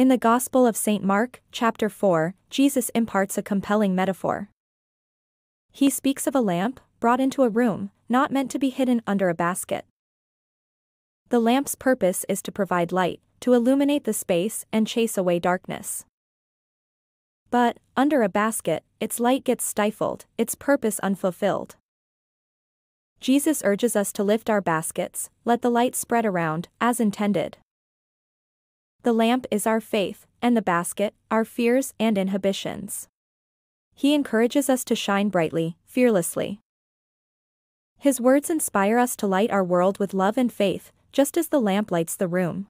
In the Gospel of St. Mark, chapter 4, Jesus imparts a compelling metaphor. He speaks of a lamp, brought into a room, not meant to be hidden under a basket. The lamp's purpose is to provide light, to illuminate the space and chase away darkness. But, under a basket, its light gets stifled, its purpose unfulfilled. Jesus urges us to lift our baskets, let the light spread around, as intended. The lamp is our faith, and the basket, our fears and inhibitions. He encourages us to shine brightly, fearlessly. His words inspire us to light our world with love and faith, just as the lamp lights the room.